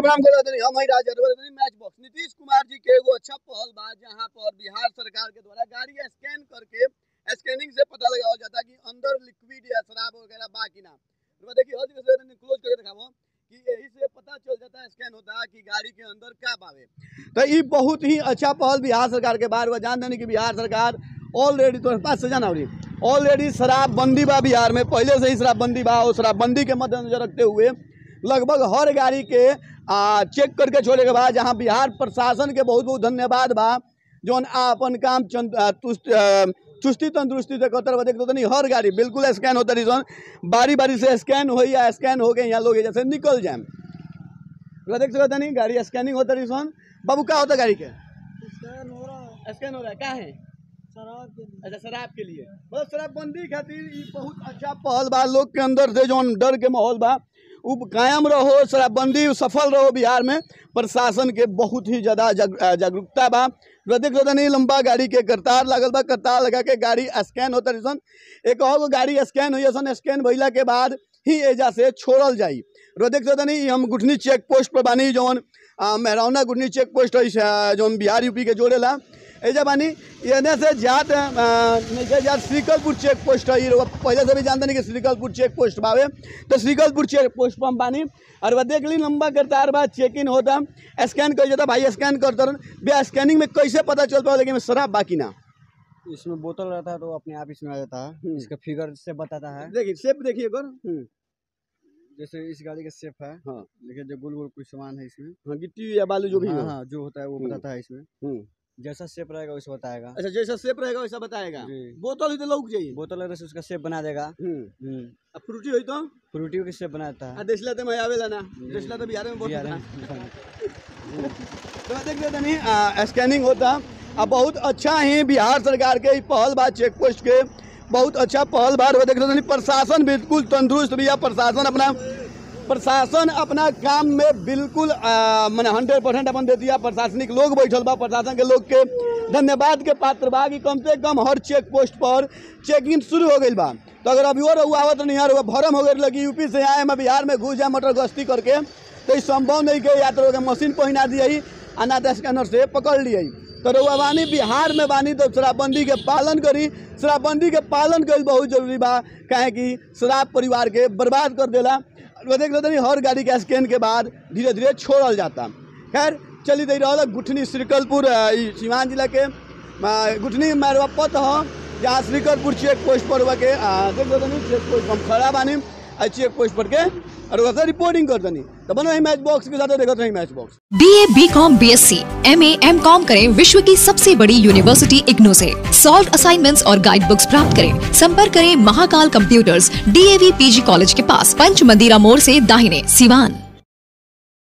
कर रहे हम ही राजा मैच बॉक्स नीतीश कुमार जी के एगो अच्छा पहल बा जहाँ पर बिहार सरकार के द्वारा गाड़ी स्कैन करके स्कैनिंग से पता लगावल जाता कि अंदर लिक्विड या शराब वगैरह बा कि ना। तो देखिए, हर जगह से क्लोज करके दिखावो कि यही से पता चल जाता है स्कैन होता है कि गाड़ी के अंदर क्या बावे। तो ये बहुत ही अच्छा पहल बिहार सरकार के बारे में जान देने की बिहार सरकार ऑलरेडी तो पास से जाना हो रही ऑलरेडी शराबबंदी बा बिहार में। पहले से ही शराबबंदी बा और शराबबंदी के मद्देनजर रखते हुए लगभग हर गाड़ी के आ, चेक करके छोड़े के बाद जहाँ बिहार प्रशासन के बहुत बहुत धन्यवाद बा। जौन अपन काम चंद चुस्ती तंदुरुस्ती से बदे तो नहीं हर गाड़ी बिल्कुल स्कैन होता रही सन बारी बारी से स्कैन हो या स्कैन हो गए यहाँ लोग जैसे निकल जाए देख सकते नहीं गाड़ी स्कैनिंग होता रही सन बाबू क्या होता गाड़ी के। स्कैन हो रहा है। स्कैन हो रहा है क्या है? शराब के लिए। अच्छा शराब के लिए। बस शराबबंदी खातिर बहुत अच्छा पहल बा लोग के अंदर से जौन डर के माहौल बा। उ कायम रहो शराबबंदी सफल रहो बिहार में। प्रशासन के बहुत ही ज़्यादा जागरूकता बा। देख लो नहीं लंबा गाड़ी के करतार लागल बा। करतार लगा के गाड़ी स्कैन होता सन एक और गाड़ी स्कैन हुई सन स्कैन भइला के बाद ही एजा से छोड़ल देख सकते नहीं हम गुठनी चेक पोस्ट पर बानी जौन मेहरौना गुठनी चेक पोस्ट जौन बिहार यूपी के जोड़ेला। एजा बानी एने से जात जात श्रीकलपुर चेक पोस्ट है पहले से भी जानते नहीं कि श्रीकलपुर चेक पोस्ट बावे तो श्रीकलपुर चेक पोस्ट पर हम बानी और वह देख ली लंबा कतार बाद चेक इन होता स्कैन कर जाता भाई स्कैन करता भैया स्कैनिंग में कैसे पता चल पाओ लेकिन शराब बाकी ना इसमें बोतल रहता है तो अपने आप इसमें आ जाता है। हम्म। इसका फिगर से बताता है। देखिए सेप देखिए एक बार। हम्म, जैसे इस गाड़ी का शेप है। हाँ। देखिए जो गोल गोल कुछ सामान है इसमें। हाँ गिट्टी या बालू जो भी हाँ, हाँ। जो होता है वो हम्म। बताता है इसमें। जैसा सेप रहेगा वैसा बताएगा। अच्छा जैसा सेप रहेगा वैसा बताएगा। बोतल ही तो लौक जाइए। बोतल से उसका शेप बना देगा हम्म। हम्म। अब फ्रूटी हुई तो? फ्रूटियों की शेप बनाता है? देशला तो मैं आवेला ना। जी। देशला तो बिहार में बहुत तो देख लेते नहीं स्कैनिंग होता। अब बहुत अच्छा ही बिहार सरकार के पहल बा चेक पोस्ट के। बहुत अच्छा पहल बार। और देख लेते नहीं प्रशासन बिल्कुल तंदुरुस्त भी है। प्रशासन अपना प्रशासन अपना काम में बिल्कुल मैंने हंड्रेड परसेंट अपन दे दिया। प्रशासनिक लोग बैठल बा प्रशासन के लोग के धन्यवाद के पात्र बा कि कम से कम हर चेक पोस्ट पर चेकिंग शुरू हो गई बा। तो अगर अभी और आवत नहीं यार भरम हो गई लगी, यूपी से आए मैं बिहार में घुस जाए, मोटर गश्ती करके तो ये संभव नहीं के या तो मशीन पहना दिए तो स्कैनर से पकड़ लिए तो रउआ बानी बिहार में बानी तो शराबबंदी के पालन करी। शराबबंदी के पालन करी बहुत ज़रूरी बा, काहे कि शराब परिवार के बर्बाद कर देला। देख लो हर गाड़ी के स्कैन के बाद धीरे धीरे छोड़ल जाता। खैर, चली दे रहा गुठनी श्रीकलपुर सीवान ज़िले के गुठनी मारवा पत हाँ जहाँ श्रीकलपुर चेक पोस्ट पर हुआ के देख लो चेक पोस्ट पर हम खड़ा बानी। आ चेक पोस्ट पर के, और वैसे रिपोर्टिंग कर देनी तो बनो मैच बॉक्स के साथ देखते रही match box B A B com B S C M A M com करें विश्व की सबसे बड़ी यूनिवर्सिटी इग्नो से। सॉल्व असाइनमेंट्स और गाइड बुक्स प्राप्त करें। संपर्क करें Mahakal computers D A V P G college के पास पंच मंदिरा मोड़ ऐसी दाहिने, सिवान।